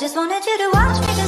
Just wanted you to watch me